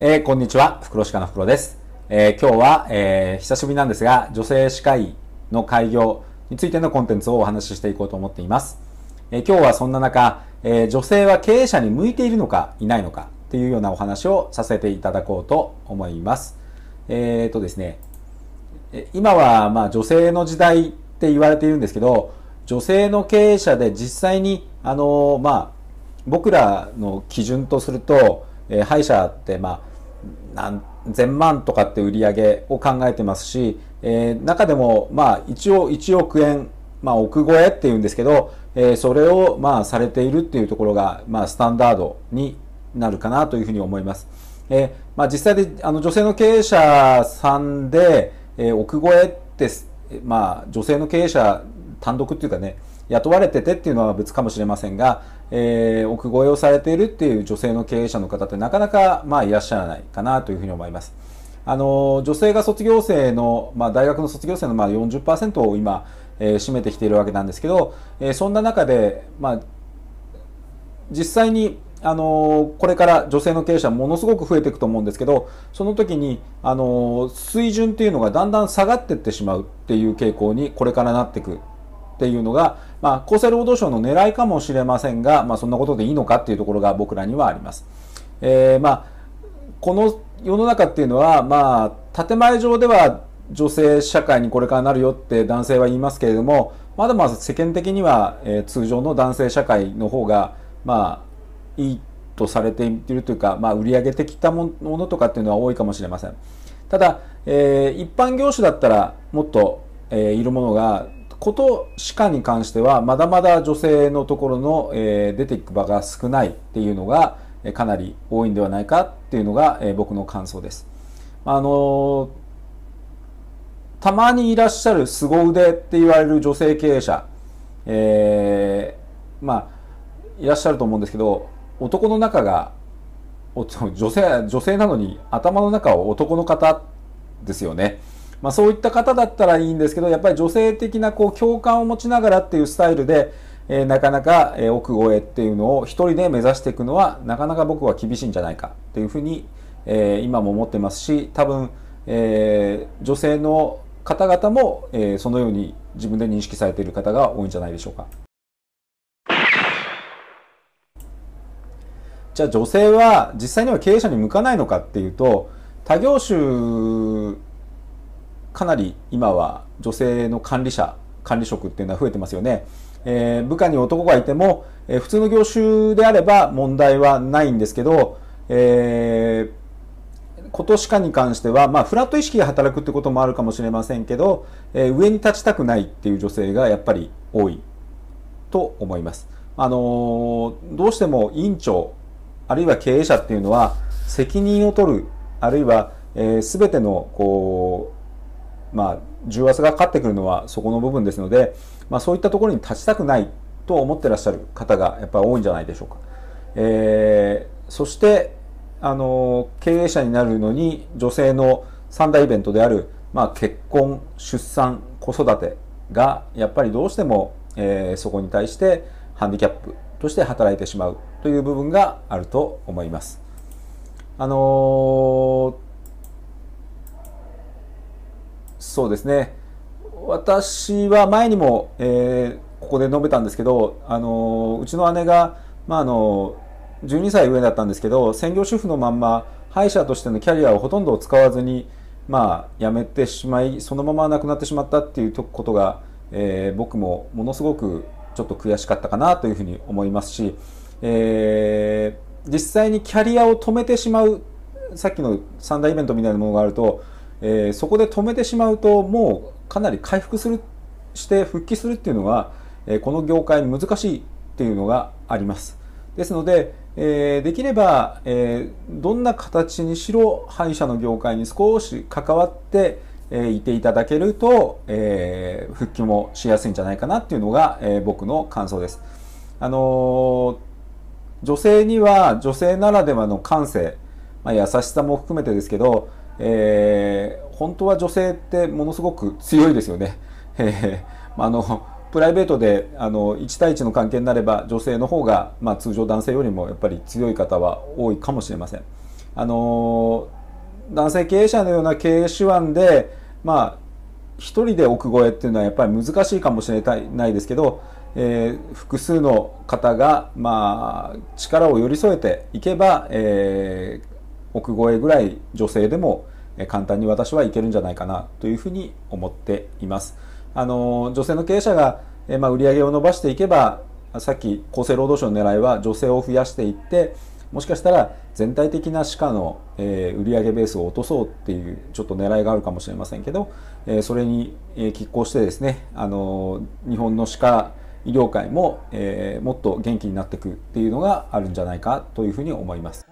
えー、こんにちは、袋鹿の袋です。えー、今日は、えー、久しぶりなんですが、女性歯科医の開業についてのコンテンツをお話ししていこうと思っています。え今日はそんな中、え女性は経営者に向いているのかいないのかっていうようなお話をさせていただこうと思います。えっ、とですね、今はまあ女性の時代って言われているんですけど、女性の経営者で実際に、あのまあ、僕らの基準とすると、え、歯医者ってまあ何千万とかって売り上げを考えてますし、えー、中でもまあ一応1億円、まあ、億超えっていうんですけど、えー、それをまあされているっていうところが、まあ、スタンダードになるかなというふうに思います。えーまあ、実際であの女性の経営者さんで、えー、億超えって、まあ、女性の経営者単独っていうかね雇われててっていうのは別かもしれませんが、えー、億超えをされているっていう女性の経営者の方ってなかなか、まあ、いらっしゃらないかなというふうに思います。あの女性が卒業生の、まあ、大学の卒業生のまあ40%を今、えー、占めてきているわけなんですけど、えー、そんな中で、まあ、実際にあのこれから女性の経営者ものすごく増えていくと思うんですけどその時にあの水準っていうのがだんだん下がっていってしまうっていう傾向にこれからなっていくっていうのが、まあ、厚生労働省の狙いかもしれませんが、まあ、そんなことでいいのかっていうところが僕らにはあります。えー、まあ、この世の中っていうのは、まあ、建前上では女性社会にこれからなるよって男性は言いますけれども、まだまだ世間的には、えー、通常の男性社会の方が、まあ、いいとされているというか、まあ、売り上げてきたものとかっていうのは多いかもしれません。ただ、えー、一般業種だったらもっと、えー、いるものがこと歯科に関してはまだまだ女性のところの、えー、出ていく場が少ないっていうのが、えかなり多いんではないかっていうのが、えー、僕の感想です。あの、たまにいらっしゃる凄腕って言われる女性経営者、えー、まあいらっしゃると思うんですけど男の中が女性女性なのに頭の中は男の方ですよね。まあ、そういった方だったらいいんですけどやっぱり女性的なこう共感を持ちながらっていうスタイルで、えー、なかなか、えー、奥越えっていうのを一人で目指していくのはなかなか僕は厳しいんじゃないかっていうふうに、えー、今も思ってますし多分、えー、女性の方々も、えー、そのように自分で認識されている方が多いんじゃないでしょうか。じゃあ女性は実際には経営者に向かないのかっていうと他業種かなり今は女性の管理者管理職っていうのは増えてますよね。えー、部下に男がいても、えー、普通の業種であれば問題はないんですけど、えー、今年かに関しては、まあ、フラット意識が働くってこともあるかもしれませんけど、えー、上に立ちたくないっていう女性がやっぱり多いと思います。あのー、どうしても委員長、あるいは経営者っていうのは責任を取る、あるいは、えー、全てのこうまあ、重圧がかかってくるのはそこの部分ですので、まあ、そういったところに立ちたくないと思ってらっしゃる方がやっぱり多いんじゃないでしょうか。えー、そしてあの経営者になるのに女性の三大イベントである、まあ、結婚出産子育てがやっぱりどうしても、えー、そこに対してハンディキャップとして働いてしまうという部分があると思います。あのーそうですね。私は前にも、えー、ここで述べたんですけど、あのうちの姉が、まあ、あの12歳上だったんですけど専業主婦のまんま歯医者としてのキャリアをほとんど使わずに、まあ、辞めてしまいそのまま亡くなってしまったっていうことが、えー、僕もものすごくちょっと悔しかったかなというふうに思いますし、えー、実際にキャリアを止めてしまうさっきの三大イベントみたいなものがあるとえー、そこで止めてしまうともうかなり回復するして復帰するっていうのは、えー、この業界難しいっていうのがあります。ですので、えー、できれば、えどんな形にしろ歯医者の業界に少し関わって、えいていただけると、え復帰もしやすいんじゃないかなっていうのが、え僕の感想です。あの女性には女性ならではの感性、まあ、優しさも含めてですけどえー、本当は女性ってものすごく強いですよね。えー、あのプライベートであの1対1の関係になれば女性の方が、まあ、通常男性よりもやっぱり強い方は多いかもしれません。あの男性経営者のような経営手腕で、まあ、一人で億超えっていうのはやっぱり難しいかもしれないですけど、えー、複数の方が、まあ、力を寄り添えていけば、えー、億超えぐらい女性でも簡単に私はいけるんじゃないかなというふうに思っています。あの女性の経営者が、えまあ、売上を伸ばしていけばさっき厚生労働省の狙いは女性を増やしていってもしかしたら全体的な歯科の、えー、売上ベースを落とそうっていうちょっと狙いがあるかもしれませんけど、え、それに、え、拮抗してですね、あの日本の歯科医療界も、え、もっと元気になっていくっていうのがあるんじゃないかというふうに思います。